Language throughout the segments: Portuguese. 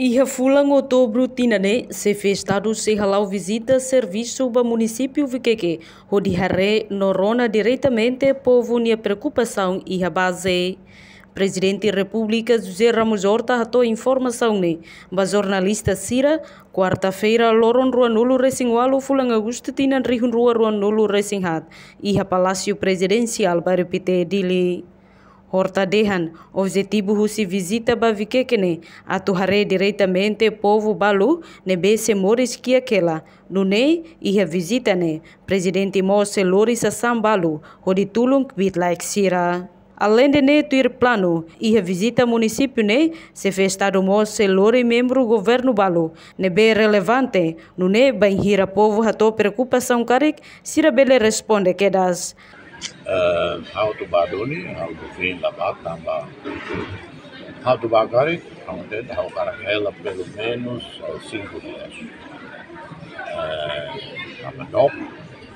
Ia fulang outubro tinane se festado se halau visita serviço para município Viqueque, onde haré norona diretamente povo nia preocupação e base. Presidente da República José Ramos Horta ratou informação ne, ba jornalista Cira, quarta-feira loron rua nulo resingualo fulang agosto tinan rihun rua rua nulo resinghat, e a Palácio Presidencial para repetir dili. Horta dehan, objetivo husi visita ba vikekene, atuhare diretamente povo balu, nebe se mores que aquela. No ne, ia visita ne, presidente Mose Loris Assam balu, hodi tulung bit like sira. Além de ne tuir plano, ia visita município ne, se festado Mose Lori membro governo balu, nebe relevante, no ne, banhira povo hato preocupação carik, sira bele responde que das. Uh, how to baduni, how to bath, tamba. How to bagari, to how caramela pelo menos cinco dias. Tamba dok,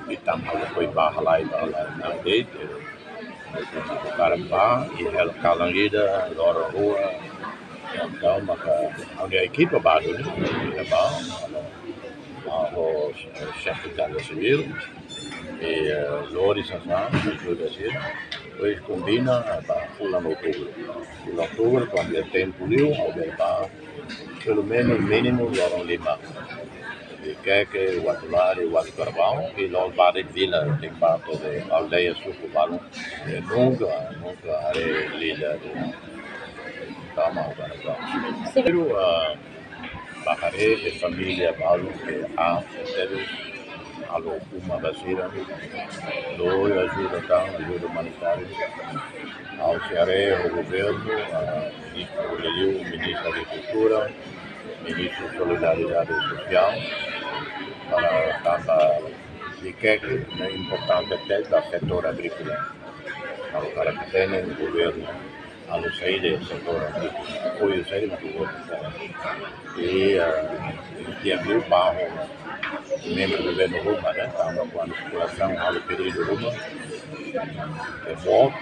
e tamba depois barra lá e barra lá na date. O e ela calangida, lora rua. Então, onde a equipe baduni, é bom, o chefe casa civil, e uh, Loris Assam, ajuda assim. Depois combina para fular no outubro. Em outubro, quando é tempo livre, alguém para pelo menos mínimo Lorão Lima. E quer que o atular e o Atu Carvão e logo para vila, tem para toda a aldeia Sucubalo. Nunca, nunca harei líder de Tama o Carvão. Primeiro, uh, bajaré de família Balo, que há, algo uma vacina, dou ajuda cá, ajuda humanitária, ao Ceará, ao governo, ao ministro Lelio, ministro da Agricultura, ministro de Solidariedade Social, para tanta de que é importante até do setor agrícola, para que tenha o governo a não sair do setor agrícola, apoio sério do governo. E tinha o barro membro do governo Ruma, né? Estava com a população ao período Ruma, é voto,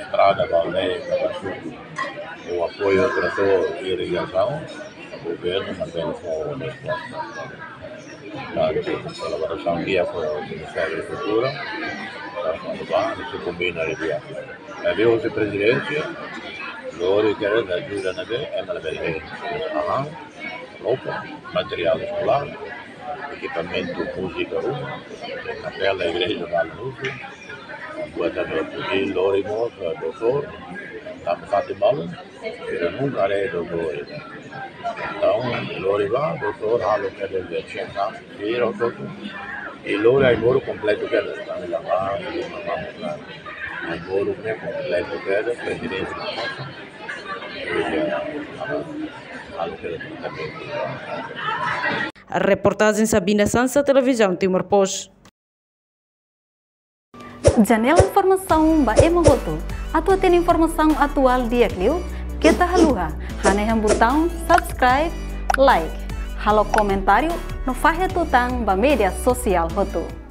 estrada Valdeia, Cabaçuco, o apoio ao trator de irrigação, o governo mantém com a resposta. A colaboração guia com o Ministério da Agricultura, quando vai, se combina a via. A vice-presidência, Lori quer ajuda na vez, é na vez, roupa, material escolar, equipamento música uma, capela igreja da Lúcia, completamente e Lorimos, doutor, estamos fazendo eu nunca era doutor. Então, Loriva, doutor, halo que deve checar, ir ao doutor, e é moro completo que era, está me lavando, vamos lá, é moro completo que era, presidente da nossa, a reportagem Sabina Sansa, Televisão Timor Post. Janela Informação ba Emogoto. Atua tem informação atual dia Clio. Kita haluha. Hane botão subscribe, like. Halo comentário no Fahia Tutang ba media sosial Hoto.